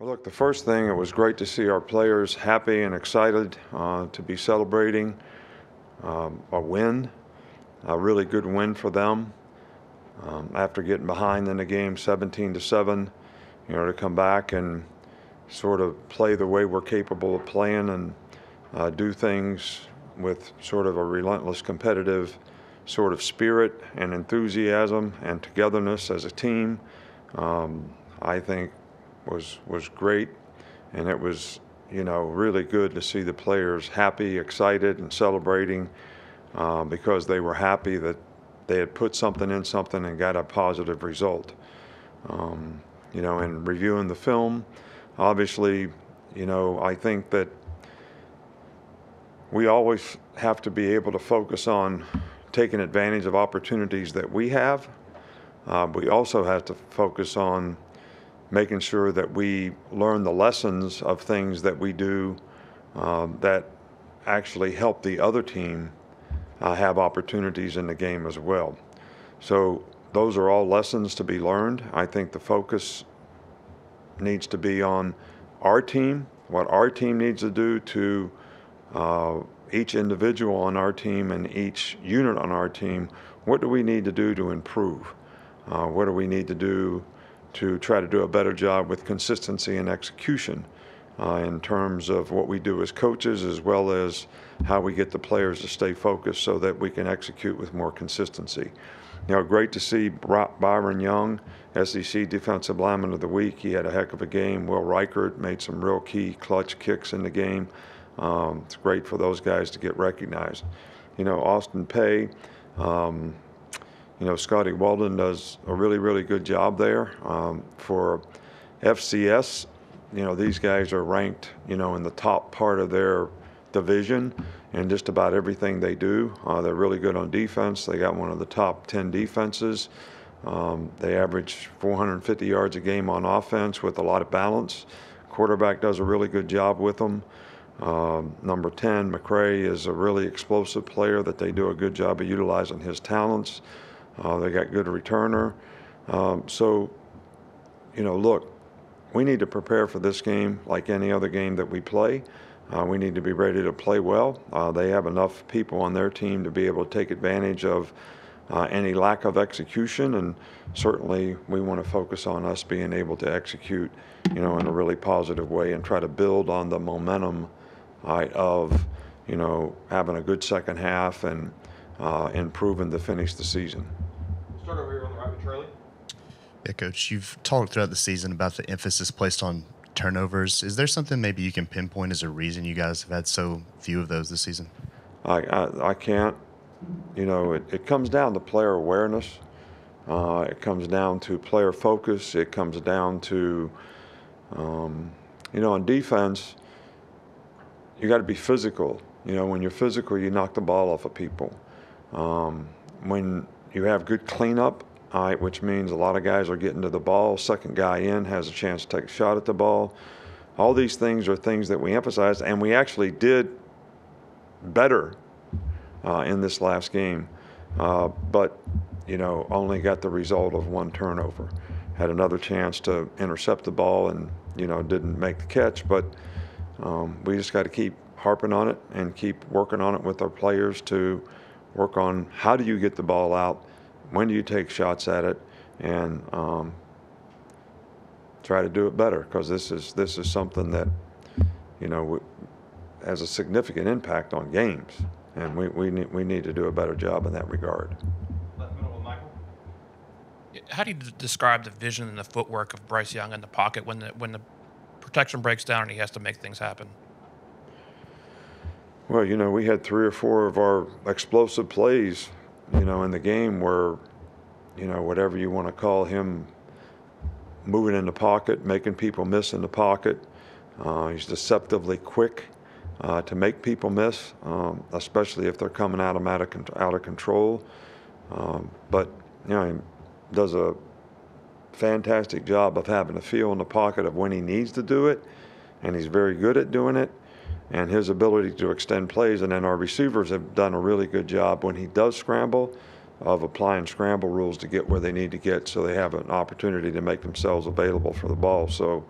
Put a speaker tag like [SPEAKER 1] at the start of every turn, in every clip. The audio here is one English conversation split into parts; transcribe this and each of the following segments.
[SPEAKER 1] Well, look, the first thing, it was great to see our players happy and excited uh, to be celebrating um, a win, a really good win for them. Um, after getting behind in the game 17 to 7, you know, to come back and sort of play the way we're capable of playing and uh, do things with sort of a relentless competitive sort of spirit and enthusiasm and togetherness as a team, um, I think was was great, and it was you know really good to see the players happy, excited, and celebrating uh, because they were happy that they had put something in something and got a positive result. Um, you know, in reviewing the film, obviously, you know, I think that we always have to be able to focus on taking advantage of opportunities that we have. Uh, we also have to focus on making sure that we learn the lessons of things that we do um, that actually help the other team uh, have opportunities in the game as well. So those are all lessons to be learned. I think the focus needs to be on our team, what our team needs to do to uh, each individual on our team and each unit on our team. What do we need to do to improve? Uh, what do we need to do to try to do a better job with consistency and execution uh, in terms of what we do as coaches as well as how we get the players to stay focused so that we can execute with more consistency. You know, great to see Byron Young, SEC Defensive Lineman of the Week. He had a heck of a game. Will Reichard made some real key clutch kicks in the game. Um, it's great for those guys to get recognized. You know, Austin Peay, um, you know, Scotty Walden does a really, really good job there. Um, for FCS, you know, these guys are ranked, you know, in the top part of their division and just about everything they do. Uh, they're really good on defense. They got one of the top 10 defenses. Um, they average 450 yards a game on offense with a lot of balance. Quarterback does a really good job with them. Um, number 10, McCray, is a really explosive player that they do a good job of utilizing his talents. Uh, they got good returner. Um, so, you know, look, we need to prepare for this game like any other game that we play. Uh, we need to be ready to play well. Uh, they have enough people on their team to be able to take advantage of uh, any lack of execution, and certainly we want to focus on us being able to execute, you know, in a really positive way and try to build on the momentum right, of, you know, having a good second half and uh, improving to finish the season.
[SPEAKER 2] Start over here on the right with Charlie.
[SPEAKER 3] Yeah, Coach, you've talked throughout the season about the emphasis placed on turnovers. Is there something maybe you can pinpoint as a reason you guys have had so few of those this season?
[SPEAKER 1] I, I, I can't. You know, it, it comes down to player awareness. Uh, it comes down to player focus. It comes down to, um, you know, on defense, you got to be physical. You know, when you're physical, you knock the ball off of people. Um, when you have good cleanup, all right, which means a lot of guys are getting to the ball, second guy in has a chance to take a shot at the ball. All these things are things that we emphasize, and we actually did better uh, in this last game, uh, but you know only got the result of one turnover. Had another chance to intercept the ball and you know didn't make the catch, but um, we just got to keep harping on it and keep working on it with our players to work on how do you get the ball out, when do you take shots at it, and um, try to do it better because this is this is something that you know has a significant impact on games, and we we need, we need to do a better job in that regard.
[SPEAKER 2] How do you describe the vision and the footwork of Bryce Young in the pocket when the when the protection breaks down and he has to make things happen?
[SPEAKER 1] Well, you know, we had three or four of our explosive plays, you know, in the game where, you know, whatever you want to call him, moving in the pocket, making people miss in the pocket. Uh, he's deceptively quick uh, to make people miss, um, especially if they're coming out of, out of, out of control. Um, but, you know, he does a fantastic job of having a feel in the pocket of when he needs to do it, and he's very good at doing it. And his ability to extend plays, and then our receivers have done a really good job when he does scramble of applying scramble rules to get where they need to get so they have an opportunity to make themselves available for the ball. So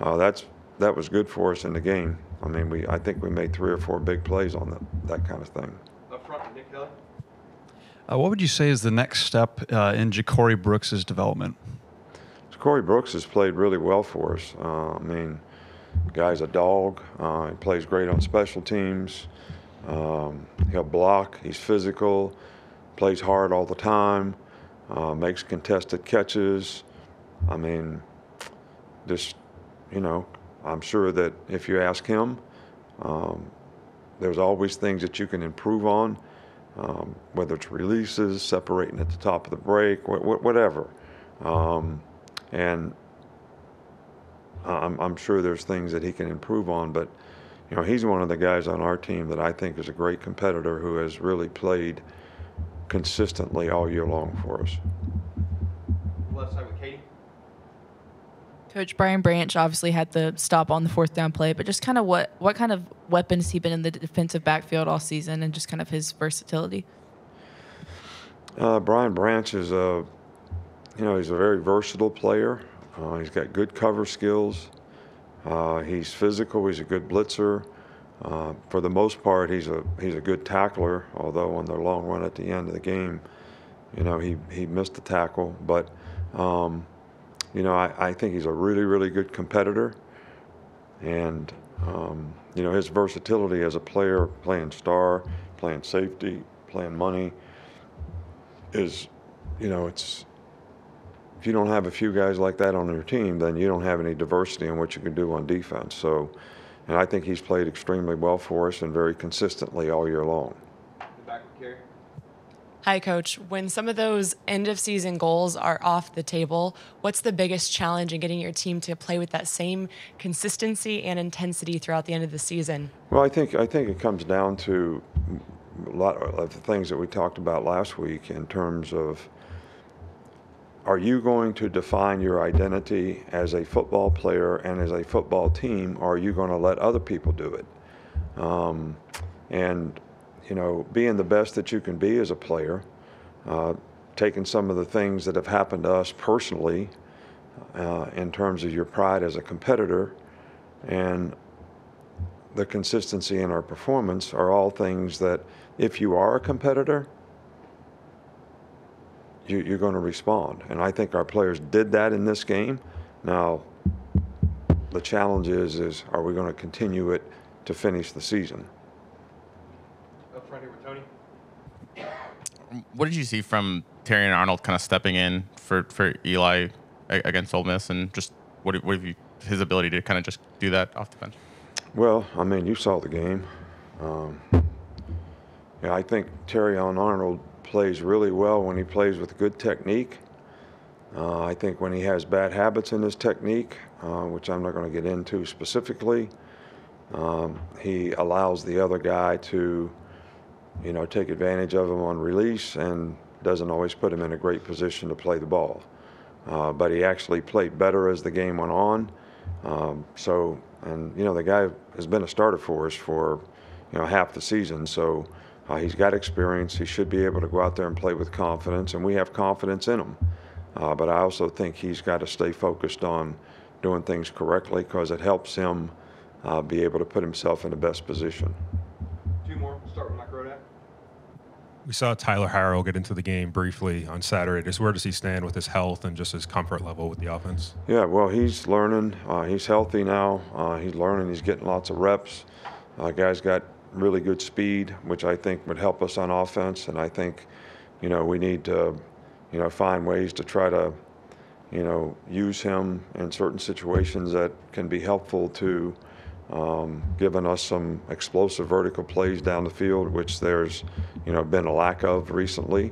[SPEAKER 1] uh, that's that was good for us in the game. I mean, we I think we made three or four big plays on that that kind of thing.
[SPEAKER 4] Up front, Nick Kelly.
[SPEAKER 5] Uh, what would you say is the next step uh, in Ja'Corey Brooks' development?
[SPEAKER 1] Corey Brooks has played really well for us. Uh, I mean, the guy's a dog. Uh, he plays great on special teams. Um, he'll block. He's physical. Plays hard all the time. Uh, makes contested catches. I mean, just you know, I'm sure that if you ask him, um, there's always things that you can improve on, um, whether it's releases, separating at the top of the break, wh- wh- whatever. Um, and I'm, I'm sure there's things that he can improve on, but you know, he's one of the guys on our team that I think is a great competitor who has really played consistently all year long for us.
[SPEAKER 4] Left side with Katie.
[SPEAKER 6] Coach Brian Branch obviously had the stop on the fourth down play, but just kind of what what kind of weapons has he been in the defensive backfield all season, and just kind of his versatility.
[SPEAKER 1] Uh, Brian Branch is a, you know, he's a very versatile player. Uh, he's got good cover skills. Uh, he's physical. He's a good blitzer. Uh, for the most part, he's a he's a good tackler. Although on the long run at the end of the game, you know, he he missed the tackle. But um, you know, I, I think he's a really really good competitor. And um, you know, his versatility as a player, playing star, playing safety, playing money, is, you know, it's if you don't have a few guys like that on your team, then you don't have any diversity in what you can do on defense. So, and I think he's played extremely well for us and very consistently all year long.
[SPEAKER 4] The back with Carrie.
[SPEAKER 7] Hi, Coach. When some of those end of season goals are off the table, what's the biggest challenge in getting your team to play with that same consistency and intensity throughout the end of the season?
[SPEAKER 1] Well, I think I think it comes down to a lot of the things that we talked about last week in terms of are you going to define your identity as a football player and as a football team, or are you going to let other people do it? Um, and you know, being the best that you can be as a player, uh, taking some of the things that have happened to us personally, uh, in terms of your pride as a competitor, and the consistency in our performance are all things that, if you are a competitor, you, you're going to respond. And I think our players did that in this game. Now, the challenge is, is are we going to continue it to finish the season?
[SPEAKER 4] Up front here with Tony.
[SPEAKER 8] What did you see from Terrion Arnold kind of stepping in for, for Eli against Ole Miss, and just what, what have you his ability to kind of just do that off the bench?
[SPEAKER 1] Well, I mean, you saw the game. Um, yeah, I think Terrion Arnold plays really well when he plays with good technique. Uh, I think when he has bad habits in his technique, uh, which I'm not going to get into specifically, um, he allows the other guy to, you know, take advantage of him on release and doesn't always put him in a great position to play the ball. Uh, but he actually played better as the game went on. Um, so, and you know, the guy has been a starter for us for, you know, half the season. So uh, he's got experience. He should be able to go out there and play with confidence, and we have confidence in him. Uh, but I also think he's got to stay focused on doing things correctly because it helps him uh, be able to put himself in the best position.
[SPEAKER 4] Two more. We'll start with Mike Rodak.
[SPEAKER 9] We saw Tyler Harrell get into the game briefly on Saturday. Just where does he stand with his health and just his comfort level with the offense?
[SPEAKER 1] Yeah, well, he's learning. Uh, he's healthy now. Uh, he's learning. He's getting lots of reps. Uh, guy's got really good speed, which I think would help us on offense. And I think, you know, we need to, you know, find ways to try to, you know, use him in certain situations that can be helpful to um, giving us some explosive vertical plays down the field, which there's, you know, been a lack of recently.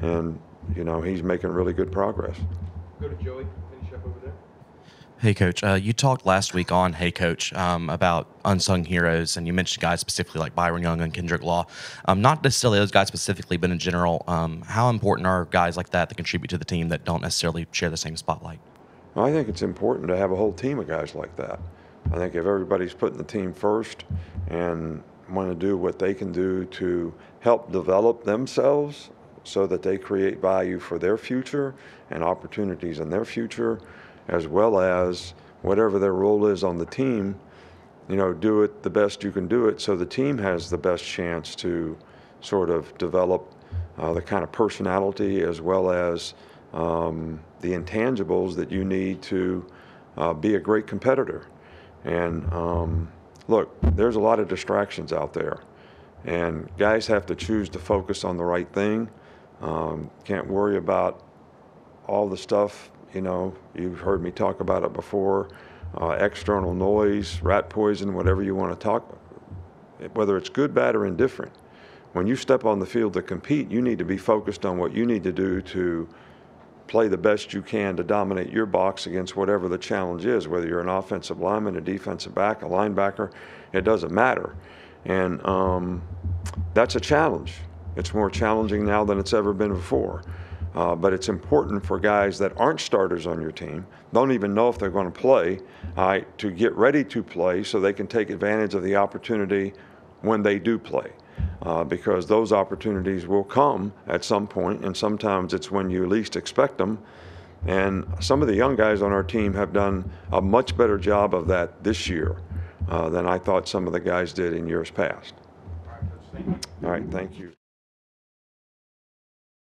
[SPEAKER 1] And, you know, he's making really good progress.
[SPEAKER 4] Go to Joey. Finish up over there.
[SPEAKER 10] Hey, Coach. Uh, you talked last week on Hey, Coach um, about unsung heroes, and you mentioned guys specifically like Byron Young and Kendrick Law. Um, not necessarily those guys specifically, but in general, um, how important are guys like that that contribute to the team that don't necessarily share the same spotlight?
[SPEAKER 1] I think it's important to have a whole team of guys like that. I think if everybody's putting the team first and want to do what they can do to help develop themselves so that they create value for their future and opportunities in their future, as well as whatever their role is on the team, you know, do it the best you can do it so the team has the best chance to sort of develop uh, the kind of personality as well as um, the intangibles that you need to uh, be a great competitor. And um, look, there's a lot of distractions out there, and guys have to choose to focus on the right thing. Um, can't worry about all the stuff, you know, you've heard me talk about it before uh, external noise, rat poison, whatever you want to talk, whether it's good, bad, or indifferent. When you step on the field to compete, you need to be focused on what you need to do to play the best you can to dominate your box against whatever the challenge is, whether you're an offensive lineman, a defensive back, a linebacker, it doesn't matter. And um, that's a challenge. It's more challenging now than it's ever been before. Uh, but it's important for guys that aren't starters on your team, don't even know if they're going to play, uh, to get ready to play so they can take advantage of the opportunity when they do play. Uh, because those opportunities will come at some point, and sometimes it's when you least expect them. And some of the young guys on our team have done a much better job of that this year uh, than I thought some of the guys did in years past. All right, thank you.